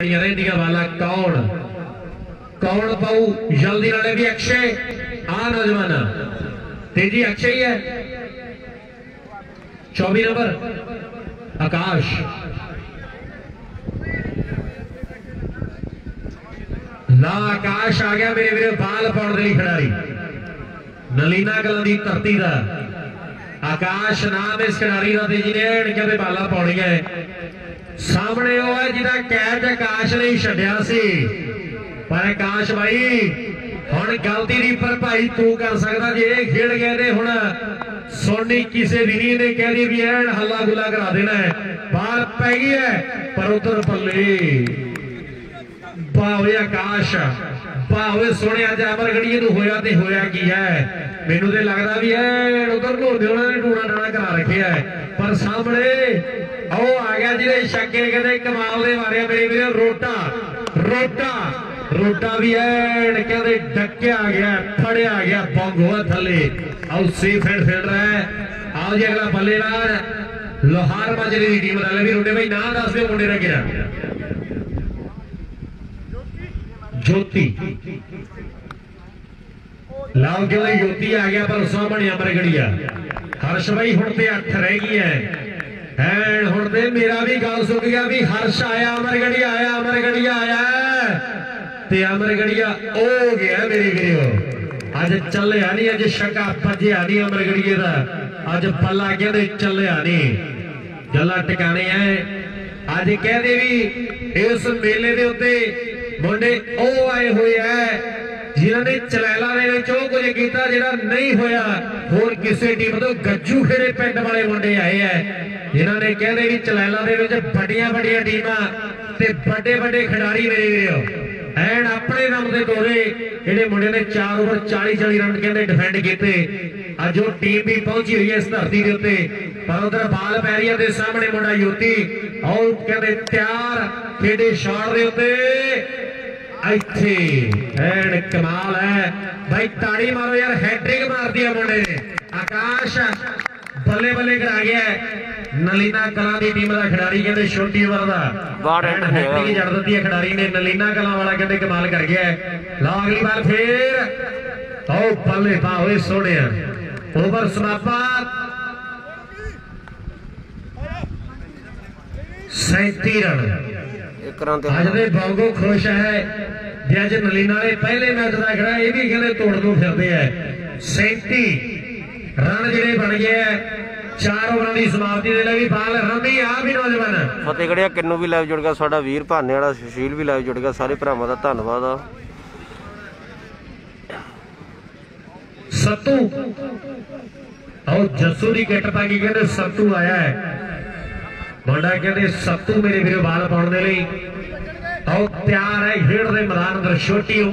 ਰਹਿੰਦੀਆਂ ਵਾਲਾ ਕੌਣ ਕੌਣ ਪਾਉ ਜਲਦੀ ਨਾਲੇ ਵੀ ਅਕਸ਼ੇ ਆ ਨੌਜਵਾਨ ਤੇਜੀ ਅਕਸ਼ੇ ਹੀ ਹੈ 24 ਨੰਬਰ ਆਕਾਸ਼ ਲਾ ਆਕਾਸ਼ ਆ ਗਿਆ ਮੇਰੇ ਵੀਰੇ ਬਾਲ ਪਾਉਣ ਦੇ ਲਈ ਖਿਡਾਰੀ ਨਲੀਨਾ ਕਲਾਂ ਦੀ ਧਰਤੀ ਦਾ ਆਕਾਸ਼ ਨਾਮ ਇਸ ਖਿਡਾਰੀ ਦਾ ਤੇ ਜਿਹਨੇ ਕਹਿੰਦੇ ਬਾਲਾ ਪਾਉਣੀਆਂ ਹੈ ਸਾਹਮਣੇ ਉਹ ਹੈ ਜਿਹਦਾ ਕੈਚ ਆਕਾਸ਼ ਨੇ ਛੱਡਿਆ ਸੀ। ਪਰ ਆਕਾਸ਼ ਭਾਈ ਹੁਣ ਗਲਤੀ ਦੀ ਭਰਪਾਈ ਤੂੰ ਕਰ ਸਕਦਾ ਜੇ ਇਹ ਖੇਡ ਗਏ ਤੇ ਹੁਣ ਸੋਨੀ ਕਿਸੇ ਵੀ ਨਹੀਂ ਨੇ ਕਹਿ ਦੀ ਵੀ ਐਨ ਹੱਲਾ ਗੁੱਲਾ ਕਰਾ ਦੇਣਾ ਹੈ। ਬਾਲ ਪੈ ਗਈ ਹੈ, ਪਰ ਉਧਰ ਪੱਲੇ। ਬਾਵੇ ਆਕਾਸ਼ ਬਾਵੇ ਸੋਹਣੇ ਅੱਜ ਅਮਰਗੜੀਏ ਨੂੰ ਹੋਇਆ ਤੇ ਹੋਇਆ ਕੀ ਹੈ? ਮੈਨੂੰ ਤੇ ਲੱਗਦਾ ਵੀ ਐ ਉਧਰ ਘੋਦੇ ਉਹਨਾਂ ਨੇ ਟੂਣਾ ਟਾਣਾ ਕਰਾ ਰੱਖਿਆ ਪਰ ਸਾਹਮਣੇ ਉਹ ਆ ਗਿਆ ਜਿਹਦੇ ਸ਼ੱਕੇ ਕਹਿੰਦੇ ਕਮਾਲ ਦੇ ਮਾਰਿਆ ਮੇਰੇ ਵੀਰੇ, ਰੋਟਾ ਰੋਟਾ ਰੋਟਾ ਵੀ ਐਨ ਕਹਿੰਦੇ ਡੱਕਿਆ ਗਿਆ, ਫੜਿਆ ਗਿਆ ਬੰਗੋਆ ਥੱਲੇ। ਆਉ ਸੇਫ ਹੈਂਡ ਫੀਲਡਰ ਰਿਹਾ ਆਓ ਜੀ ਅਗਲਾ ਬੱਲੇ ਨਾਲ। ਲੋਹਾਰ ਮਾਜਰੀ ਦੀ ਟੀਮ ਨਾਲ ਵੀ ਰੋਡੇ ਭਾਈ ਨਾਂ ਦੱਸ ਦਿਓ ਮੁੰਡੇ ਦਾ ਕਿਹੜਾ। ਜੋਤੀ। ਲਾਓ ਕਹਿੰਦੇ ਜੋਤੀ ਆ ਗਿਆ, ਪਰ ਸਾਹਮਣੇ ਅਮਰਗੜੀਆ ਹਰਸ਼ ਬਾਈ, ਹੁਣ ਤੇ 8 ਰਹਿ ਗਈਆਂ ਐਨ ਹੁਣ ਤੇ ਮੇਰਾ ਵੀ ਗੱਲ ਸੁਣ ਗਿਆ ਵੀ ਹਰਸ਼ ਆਇਆ ਅਮਰਗੜੀਆ ਆਇਆ ਅਮਰਗੜੀਆ ਆਇਆ। ਤੇ ਅਮਰਗੜੀਆ ਹੋ ਗਿਆ ਮੇਰੇ ਵੀਰੋ। ਅੱਜ ਚੱਲਿਆ ਨਹੀਂ ਅੱਜ ਸ਼ਕਾ ਭੱਜਿਆ ਨਹੀਂ ਅਮਰਗੜੀਏ ਦਾ। ਅੱਜ ਪੱਲਾ ਕਹਿੰਦੇ ਚੱਲਿਆ ਨਹੀਂ ਗੱਲਾਂ ਟਿਕਾਣੇ ਐ। ਅੱਜ ਕਹਿੰਦੇ ਵੀ ਇਸ ਮੇਲੇ ਦੇ ਉੱਤੇ ਮੁੰਡੇ ਉਹ ਆਏ ਹੋਏ ਐ ਜਿਨ੍ਹਾਂ ਨੇ ਚਲੈਲਾ ਦੇ ਵਿੱਚ ਉਹ ਕੁਝ ਕੀਤਾ ਜਿਹੜਾ ਨਹੀਂ ਹੋਇਆ। ਹੋਰ ਕਿਸੇ ਟੀਮ ਤੋਂ ਗੱਜੂ ਖੇੜੇ ਪਿੰਡ ਵਾਲੇ ਮੁੰਡੇ ਆਏ ਐ ਜਿਨ੍ਹਾਂ ਨੇ ਕਹਿੰਦੇ ਵੀ ਚਲੈਲਾ ਦੇ ਵਿੱਚ ਵੱਡੀਆਂ ਵੱਡੀਆਂ ਟੀਮਾਂ ਤੇ ਵੱਡੇ ਵੱਡੇ ਖਿਡਾਰੀ ਮੇਰੇ ਵੀਰੋ। ਐਨ ਆਪਣੇ ਨਾਮ ਦੇ ਦੋਰੇ ਜਿਹੜੇ ਮੁੰਡੇ ਨੇ 4 ਓਵਰ 40 40 ਰਨ ਕਹਿੰਦੇ ਡਿਫੈਂਡ ਕੀਤੇ। ਅੱਜ ਉਹ ਟੀਮ ਵੀ ਪਹੁੰਚੀ ਹੋਈ ਹੈ ਇਸ ਧਰਤੀ ਦੇ ਉੱਤੇ। ਪਰ ਉਧਰ ਬਾਲ ਪੈਰੀਆ ਦੇ ਸਾਹਮਣੇ ਮੁੰਡਾ ਯੋਤੀ ਔਰ ਕਹਿੰਦੇ ਤਿਆਰ ਖੇਡੇ ਸ਼ਾਟ ਦੇ ਉੱਤੇ। ਇੱਥੇ ਐਨ ਕਮਾਲ ਹੈ। ਭਾਈ ਤਾੜੀ ਮਾਰੋ ਯਾਰ ਹੈਟ੍ਰਿਕ ਮਾਰਦੀ ਆ ਮੁੰਡੇ ਨੇ। ਆਕਾਸ਼ ਬੱਲੇ ਬੱਲੇ ਕਰਾ ਗਿਆ। ਨਲੀਨਾ ਕਲਾਂ ਦੀ ਟੀਮ ਦਾ ਖਿਡਾਰੀ ਕਹਿੰਦੇ ਛੋਟੀ ਉਮਰ ਦਾ। ਹੋਇਆ। ਹੈਟ੍ਰਿਕ ਜੜ ਦਿੱਤੀ ਹੈ ਖਿਡਾਰੀ ਨੇ। ਨਲੀਨਾ ਕਲਾਂ ਵਾਲਾ ਕਹਿੰਦੇ ਕਮਾਲ ਕਰ ਗਿਆ। ਲਓ ਅਗਲੀ ਵਾਰ ਫੇਰ। ਆਓ ਬੱਲੇ ਪਾ ਹੋਏ ਸੋਹਣਿਆ ਓਵਰ ਸਮਾਪਤ 37 ਰਨ। ਇੱਕ ਰਨ ਤੇ ਅੱਜ ਦੇ ਬੌਂਗੋ ਖੁਸ਼ ਹੈ। ਵੀ ਅੱਜ ਨਲੀਨਾ ਵਾਲੇ ਪਹਿਲੇ ਮੈਚ ਦਾ ਖੜਾ ਇਹ ਵੀ ਕਹਿੰਦੇ ਤੋੜ ਦੋ ਫਿਰਦੇ ਐ 37 ਰਨ ਜਿਹੜੇ ਬਣ ਗਏ ਐ ਚਾਰ ਓਵਰਾਂ ਦੀ ਸਮਾਪਤੀ ਦੇ ਲਈ ਵੀ ਬਾਲ ਰੰਮੀ ਆ ਵੀ ਨੌਜਵਾਨ। ਫਤਿਹਗੜ੍ਹਿਆ ਕਿੰਨੂ ਵੀ ਲਾਈਵ ਜੁੜ ਗਿਆ ਸਾਡਾ ਵੀਰ ਭਾਨੇ ਵਾਲਾ ਸੁਸ਼ੀਲ ਵੀ ਲਾਈਵ ਜੁੜ ਗਿਆ ਸਾਰੇ ਭਰਾਵਾਂ ਦਾ ਧੰਨਵਾਦ ਆ। ਸੱਤੂ। ਆਓ ਜੱਸੂ ਦੀ ਕਿੱਟ ਪਾ ਕੇ ਕਹਿੰਦੇ ਸੱਤੂ ਆਇਆ ਹੈ। ਮੁੰਡਾ ਕਹਿੰਦੇ, ਸੱਤੂ ਮੇਰੇ ਵੀਰੋ ਬਾਲ ਪਾਉਣ ਦੇ ਲਈ। ਆਓ, ਤਿਆਰ ਹੈ, ਖੇਡ ਦੇ ਮੈਦਾਨ ਅੰਦਰ, ਛੋਟੀ ਉਮਰ